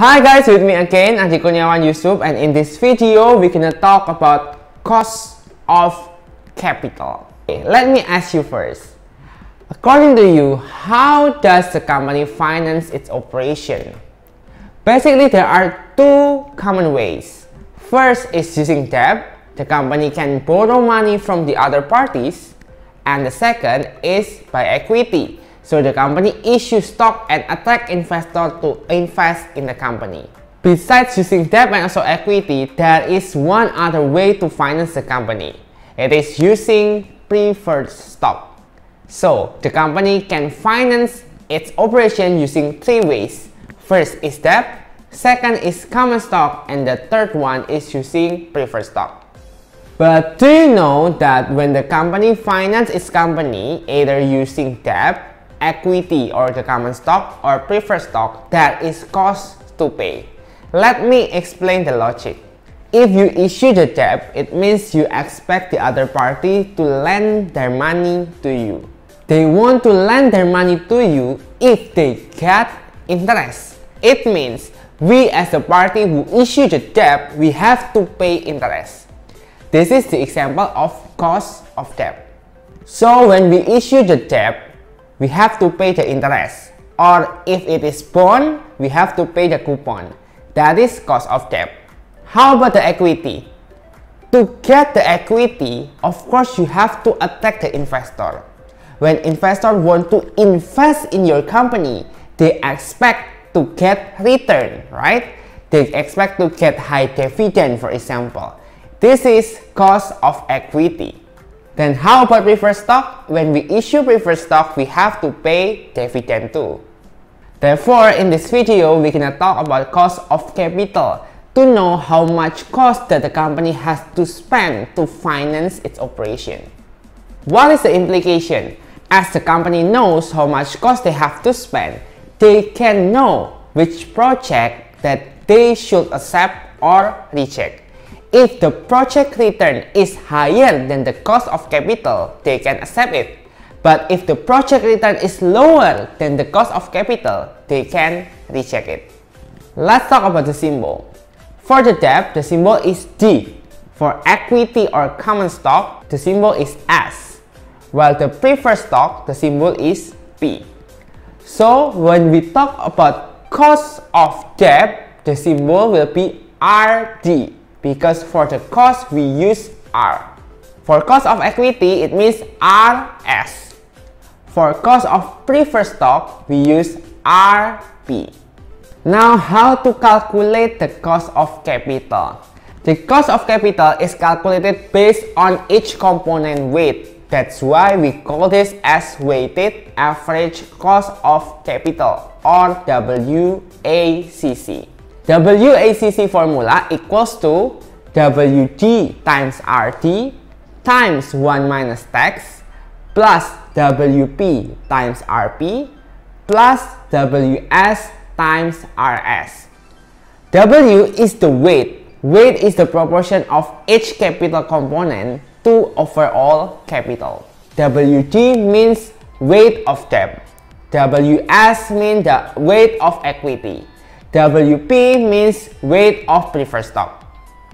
Hi guys, with me again, Adi Kurniawan Yusup and in this video, we're gonna talk about cost of capital. Okay, let me ask you first. According to you, how does the company finance its operation? Basically, there are two common ways. First is using debt. The company can borrow money from the other parties. And the second is by equity. So the company issues stock and attract investors to invest in the company. Besides using debt and also equity, there is one other way to finance the company. It is using preferred stock. So the company can finance its operation using three ways. First is debt, second is common stock, and the third one is using preferred stock. But do you know that when the company finances its company either using debt equity or the common stock or preferred stock that is cost to pay. Let me explain the logic. If you issue the debt, it means you expect the other party to lend their money to you. They want to lend their money to you if they get interest. It means we as the party who issue the debt, we have to pay interest. This is the example of cost of debt. So when we issue the debt, we have to pay the interest. Or if it is bond, we have to pay the coupon. That is cost of debt. How about the equity? To get the equity, of course you have to attract the investor. When investors want to invest in your company, they expect to get return, right? They expect to get high dividend, for example. This is cost of equity. Then how about preferred stock? When we issue preferred stock, we have to pay dividend too. Therefore, in this video, we're gonna talk about cost of capital to know how much cost that the company has to spend to finance its operation. What is the implication? As the company knows how much cost they have to spend, they can know which project that they should accept or reject. If the project return is higher than the cost of capital, they can accept it. But if the project return is lower than the cost of capital, they can reject it. Let's talk about the symbol. For the debt, the symbol is D. For equity or common stock, the symbol is S. While the preferred stock, the symbol is P. So when we talk about cost of debt, the symbol will be RD because for the cost we use R. For cost of equity, it means RS. For cost of preferred stock, we use RP. Now, how to calculate the cost of capital? The cost of capital is calculated based on each component weight. That's why we call this as weighted average cost of capital or WACC. WACC formula equals to WD times RD times 1 minus tax plus WP times RP plus WS times RS. W is the weight. Weight is the proportion of each capital component to overall capital. WD means weight of debt. WS means the weight of equity. WP means weight of preferred stock,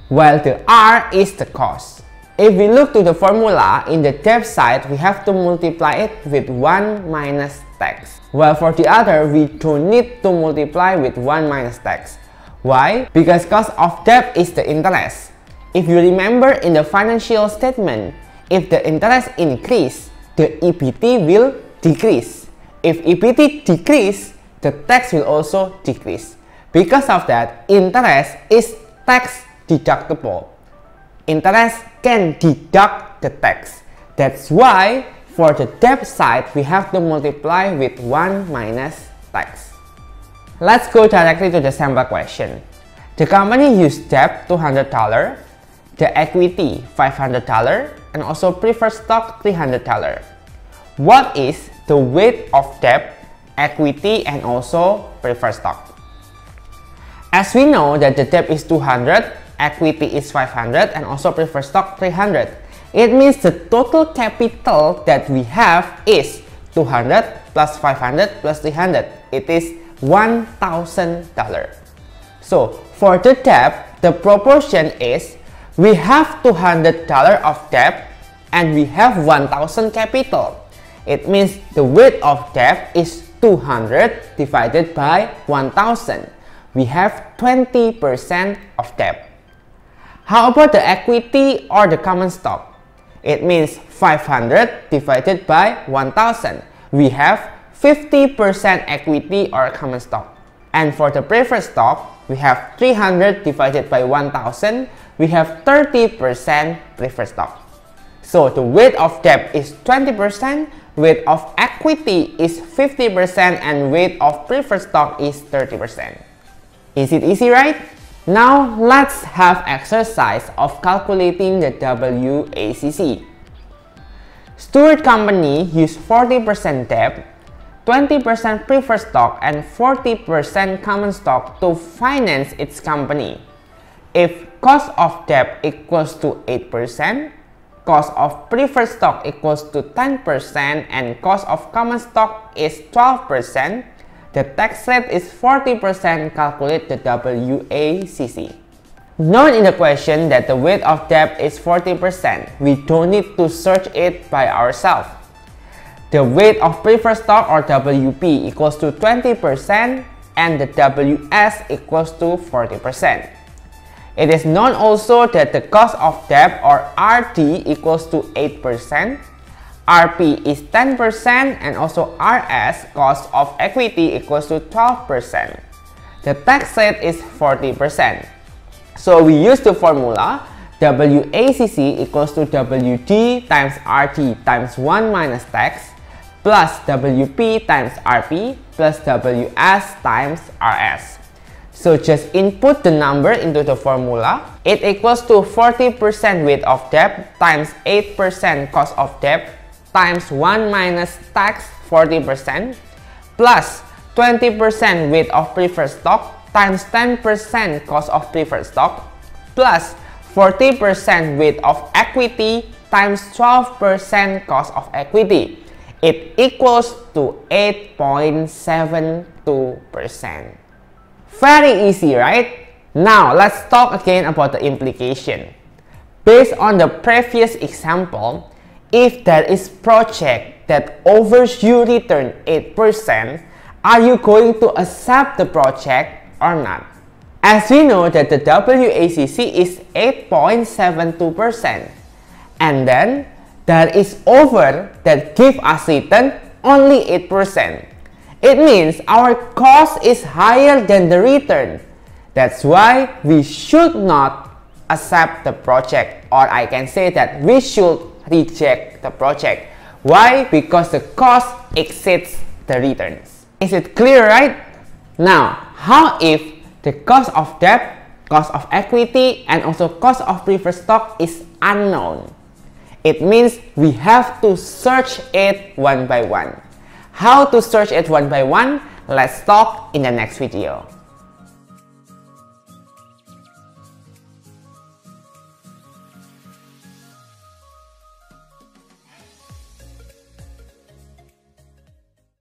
while the R is the cost. If we look to the formula, in the debt side, we have to multiply it with 1 minus tax. While for the other, we don't need to multiply with 1 minus tax. Why? Because cost of debt is the interest. If you remember in the financial statement, if the interest increase, the EBT will decrease. If EBT decrease, the tax will also decrease. Because of that, interest is tax deductible. Interest can deduct the tax. That's why for the debt side, we have to multiply with 1 minus tax. Let's go directly to the sample question. The company used debt $200, the equity $500, and also preferred stock $300. What is the weight of debt, equity, and also preferred stock? As we know that the debt is 200, equity is 500, and also preferred stock 300. It means the total capital that we have is 200 plus 500 plus 300. It is $1,000. So for the debt, the proportion is we have $200 of debt and we have 1000 capital. It means the weight of debt is 200 divided by 1000. We have 20% of debt. How about the equity or the common stock? It means 500 divided by 1000. We have 50% equity or common stock. And for the preferred stock, we have 300 divided by 1000. We have 30% preferred stock. So the weight of debt is 20%, weight of equity is 50%, and weight of preferred stock is 30%. Is it easy, right? Now let's have exercise of calculating the WACC. Stewart Company use 40% debt, 20% preferred stock, and 40% common stock to finance its company. If cost of debt equals to 8%, cost of preferred stock equals to 10%, and cost of common stock is 12%, the tax rate is 40%, calculate the WACC. Note in the question that the weight of debt is 40%. We don't need to search it by ourselves. The weight of preferred stock or WP equals to 20% and the WS equals to 40%. It is known also that the cost of debt or RD equals to 8%, RP is 10% and also RS, cost of equity, equals to 12%. The tax rate is 40%. So we use the formula WACC equals to WD times RD times 1 minus tax plus WP times RP plus WS times RS. So just input the number into the formula. It equals to 40% weight of debt times 8% cost of debt times 1 minus tax 40% plus 20% weight of preferred stock times 10% cost of preferred stock plus 40% weight of equity times 12% cost of equity. It equals to 8.72%. Very easy, right? Now, let's talk again about the implication. Based on the previous example, if there is project that offers you return 8%, are you going to accept the project or not? As we know that the WACC is 8.72% and then there is offer that give us return only 8%. It means our cost is higher than the return. That's why we should not accept the project or I can say that we should reject the project. Why? Because the cost exceeds the returns. Is it clear, right? Now, how if the cost of debt, cost of equity, and also cost of preferred stock is unknown? It means we have to search it one by one. How to search it one by one? Let's talk in the next video.